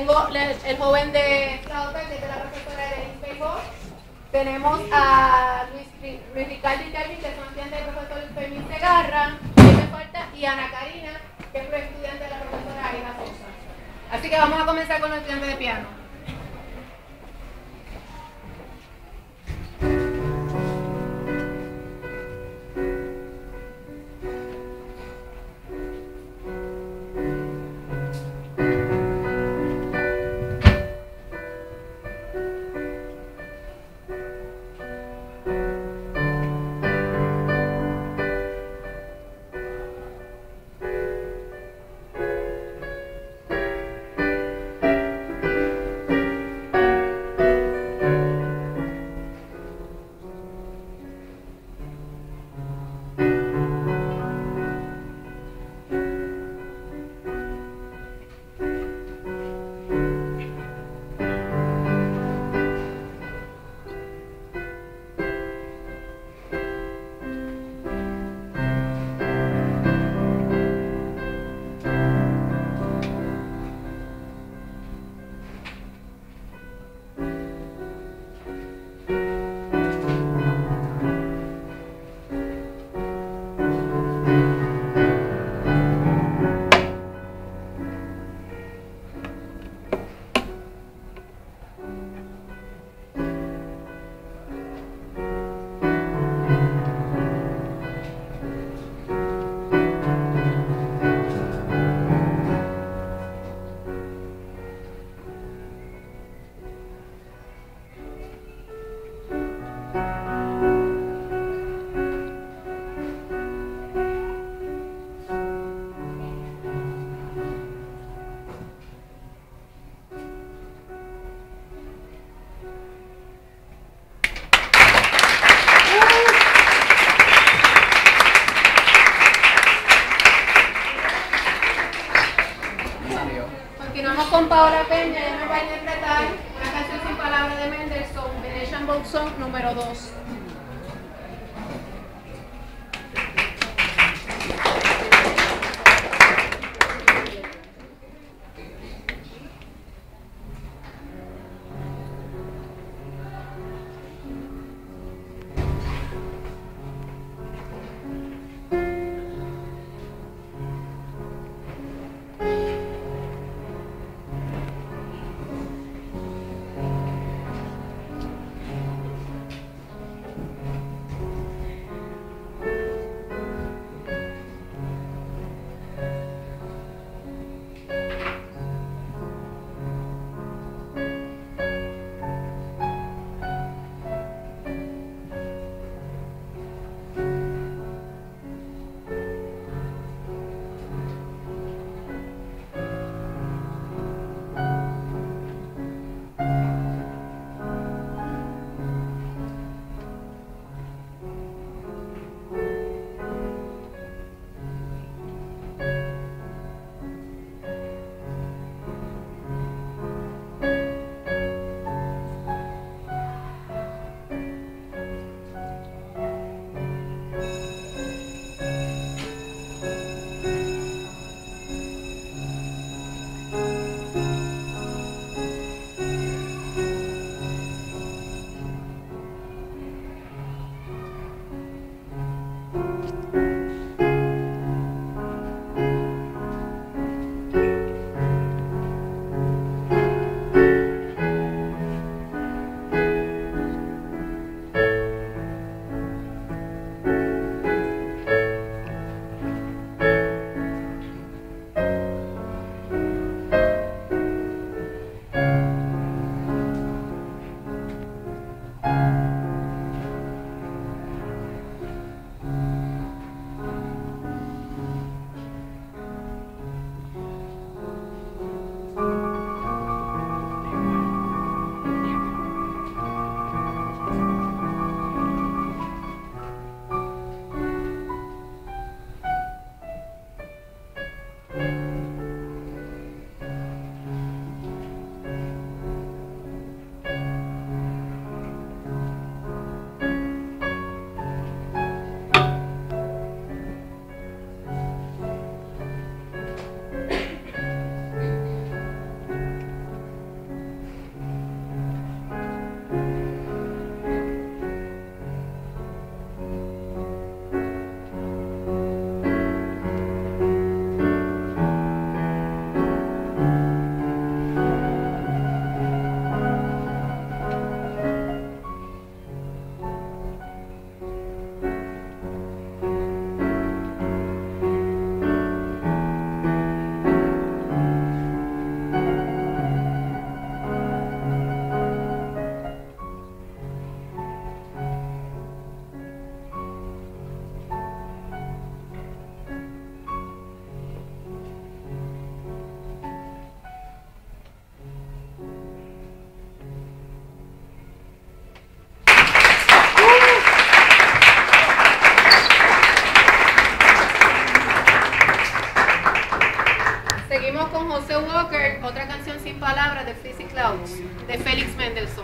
Tengo el joven de flauta, que es de la profesora Edelise Beijó. Tenemos a Luis, Ri- Luis Ricardo y Kelvin, que son estudiantes del profesor Fermín Segarra. Y Ana Karina, que es estudiante de la profesora Aina Sosa. Así que vamos a comenzar con los estudiantes de piano. Paola Peña, ella nos va a interpretar una canción sin palabras de Mendelssohn, Venetian Boat Song número 2. De Félix Mendelssohn.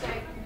Thank you.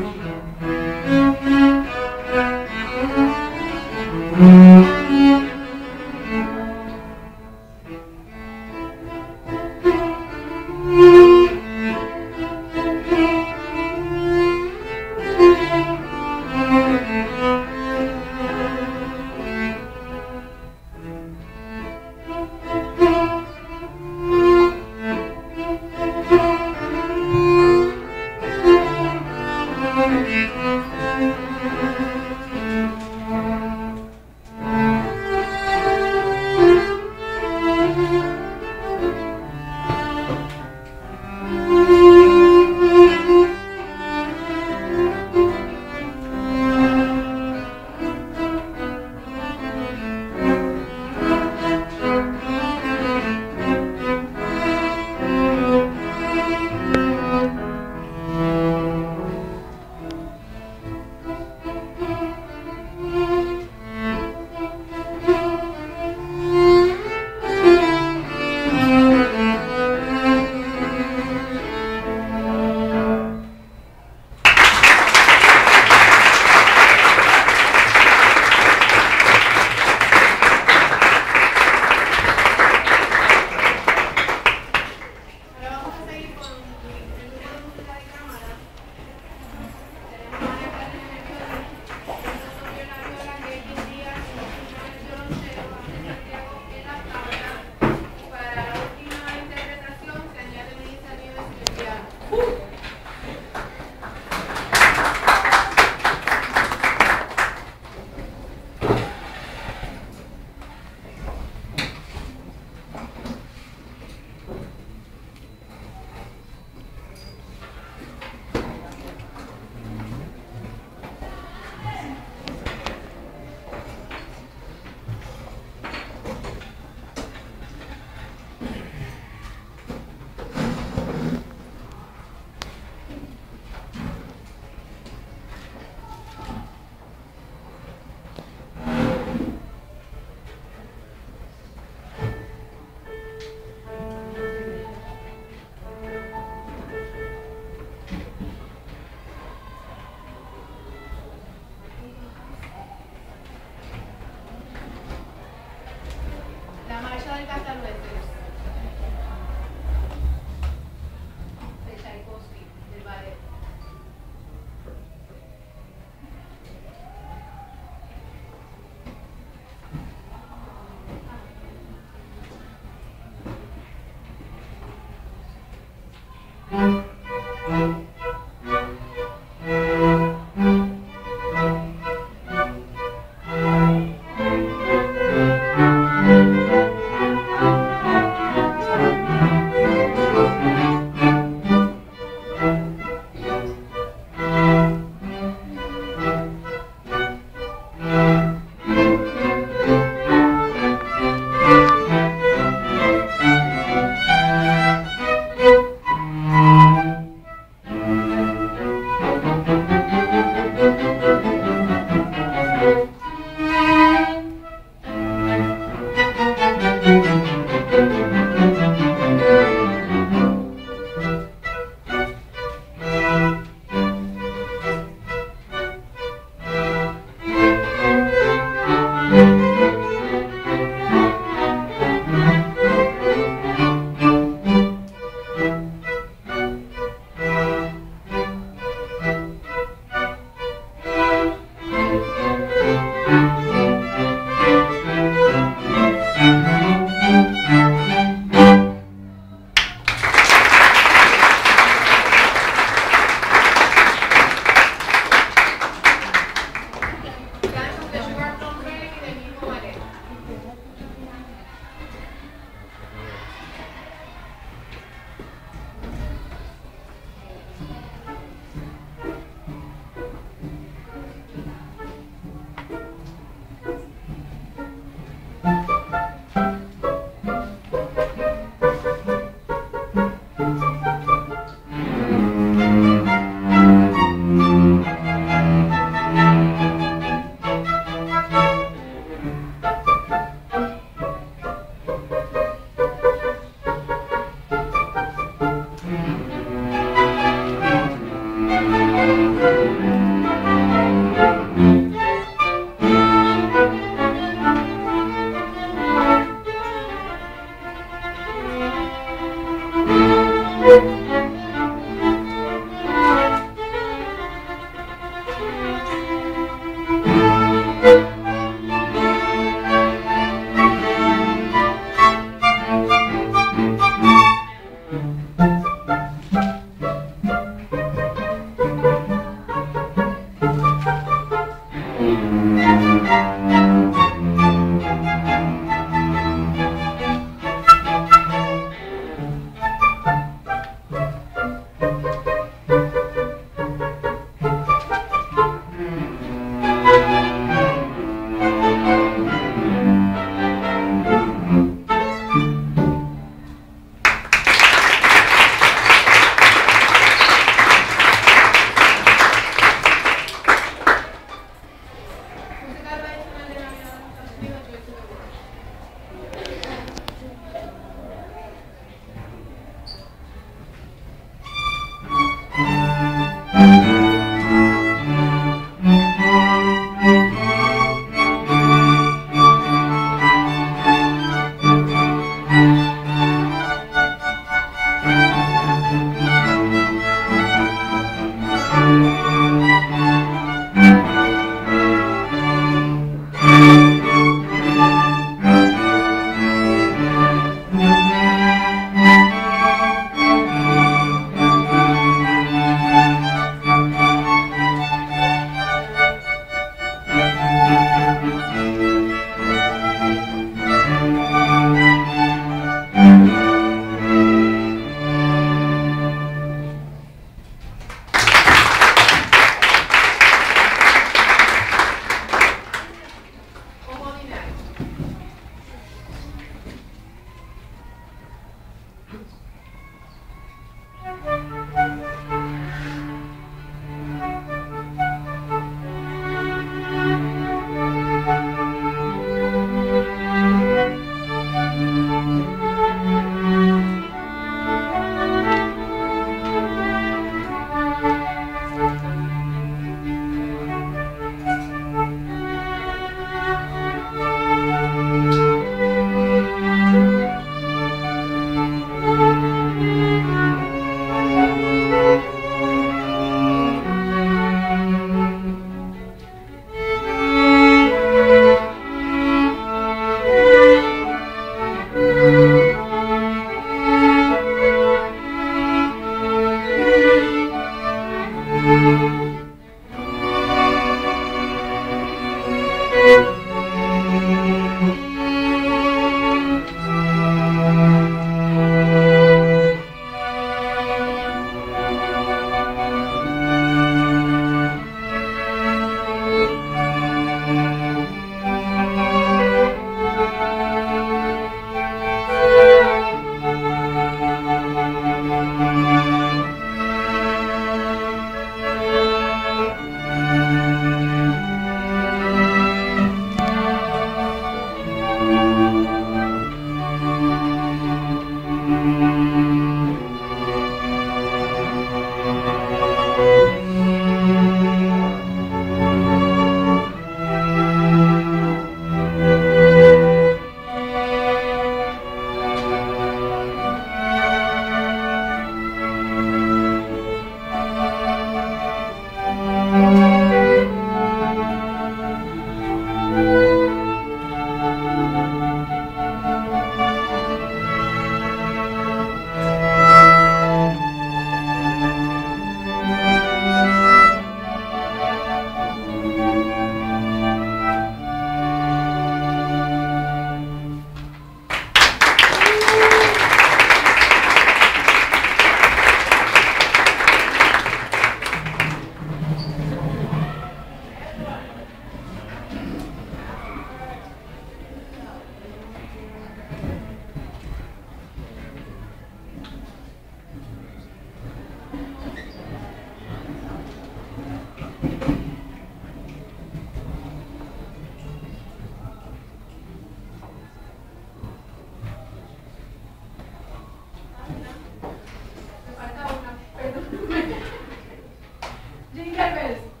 Cheers.